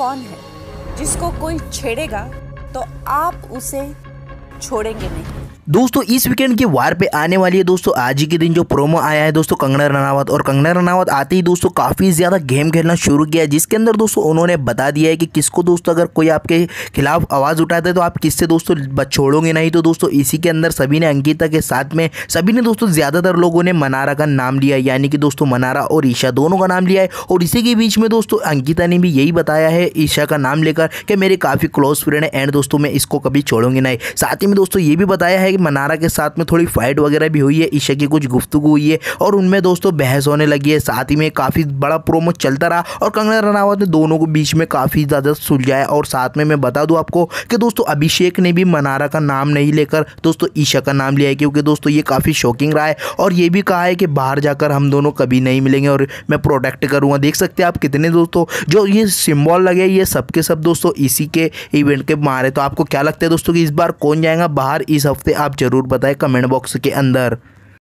कौन है? जिसको कोई छेड़ेगा तो आप उसे छोड़ेंगे नहीं। दोस्तों, इस वीकेंड की वार पे आने वाली है दोस्तों, आज ही के दिन जो प्रोमो आया है दोस्तों, कंगना रनावत। और कंगना रनावत आते ही दोस्तों, काफ़ी ज़्यादा गेम खेलना शुरू किया है, जिसके अंदर दोस्तों, उन्होंने बता दिया है कि किसको दोस्तों, अगर कोई आपके खिलाफ आवाज़ उठाता है तो आप किससे दोस्तों छोड़ोगे नहीं? तो दोस्तों, इसी के अंदर सभी ने अंकिता के साथ में, सभी ने दोस्तों, ज़्यादातर लोगों ने मनारा का नाम लिया यानी कि दोस्तों, मनारा और ईशा दोनों का नाम लिया है। और इसी के बीच में दोस्तों, अंकिता ने भी यही बताया है, ईशा का नाम लेकर, कि मेरे काफ़ी क्लोज फ्रेंड है एंड दोस्तों, मैं इसको कभी छोड़ूँगी नहीं। साथ ही में दोस्तों, ये भी बताया है मनारा के साथ में थोड़ी फाइट वगैरह भी हुई है, ईशा की कुछ गुफ्तु हुई है और उनमें दोस्तों बहस होने लगी है। साथ ही में काफ़ी बड़ा प्रोमो चलता रहा और कंगना रनावत ने दोनों के बीच में काफ़ी ज़्यादा सुलझाया। और साथ में मैं बता दूँ आपको कि दोस्तों अभिषेक ने भी मनारा का नाम नहीं लेकर दोस्तों ईशा का नाम लिया है, क्योंकि दोस्तों ये काफ़ी शॉकिंग रहा है। और ये भी कहा है कि बाहर जाकर हम दोनों कभी नहीं मिलेंगे और मैं प्रोटेक्ट करूँगा। देख सकते हैं आप कितने दोस्तों, जो ये सिम्बॉल लगे, ये सबके सब दोस्तों इसी के इवेंट के मारे। तो आपको क्या लगता है दोस्तों कि इस बार कौन जाएगा बाहर इस हफ़्ते? आप ज़रूर बताएँ कमेंट बॉक्स के अंदर।